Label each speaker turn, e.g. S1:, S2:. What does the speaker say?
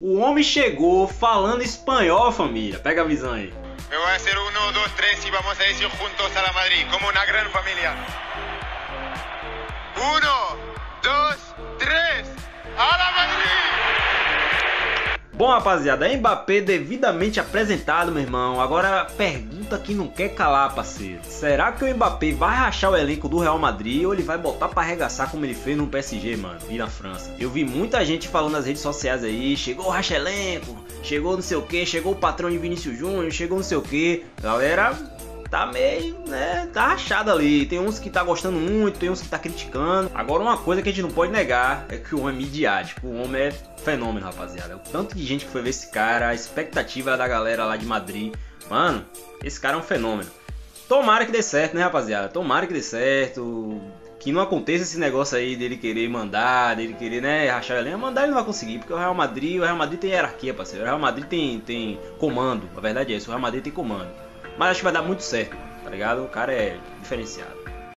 S1: O homem chegou falando espanhol, família. Pega a visão aí.
S2: Voy a hacer uno, dos, tres y vamos a decir juntos a la Madrid, como una gran familia. Uno, dos, tres, a la Madrid!
S1: Bom, rapaziada, Mbappé devidamente apresentado, meu irmão. Agora, pergunta que não quer calar, parceiro. Será que o Mbappé vai rachar o elenco do Real Madrid ou ele vai botar pra arregaçar como ele fez no PSG, mano, e na França? Eu vi muita gente falando nas redes sociais aí, chegou o racha elenco, chegou não sei o que, chegou o patrão de Vinícius Júnior, chegou não sei o que. Galera, tá meio, né, tá rachado ali. Tem uns que tá gostando muito, tem uns que tá criticando. Agora uma coisa que a gente não pode negar é que o homem é midiático, o homem é fenômeno, rapaziada. O tanto de gente que foi ver esse cara, a expectativa da galera lá de Madrid. Mano, esse cara é um fenômeno. Tomara que dê certo, né, rapaziada? Tomara que dê certo. Que não aconteça esse negócio aí dele querer mandar, dele querer, né, rachar a linha. Mandar ele não vai conseguir, porque o Real Madrid, o Real Madrid tem hierarquia, parceiro. O Real Madrid tem, tem comando. A verdade é isso, o Real Madrid tem comando. Mas acho que vai dar muito certo, tá ligado? O cara é diferenciado.